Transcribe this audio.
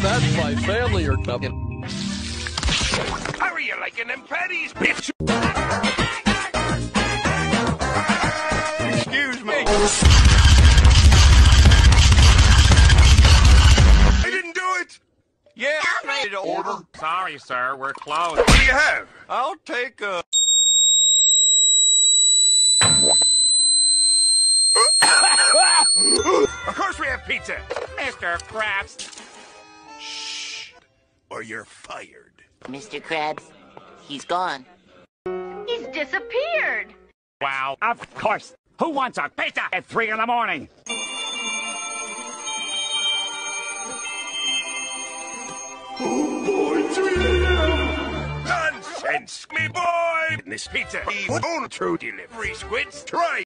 family are coming. How are you liking them patties, bitch? Excuse me. I didn't do it. Yeah, I'm ready to order. Sorry, sir, we're closed. What do you have? I'll take a. Of course we have pizza. Mr. Krabs. Shh, or you're fired. Mr. Krabs, he's gone. He's disappeared. Wow, of course. Who wants a pizza at 3 in the morning? Oh boy, three! Nonsense, me boy. This pizza is on true delivery squids. Try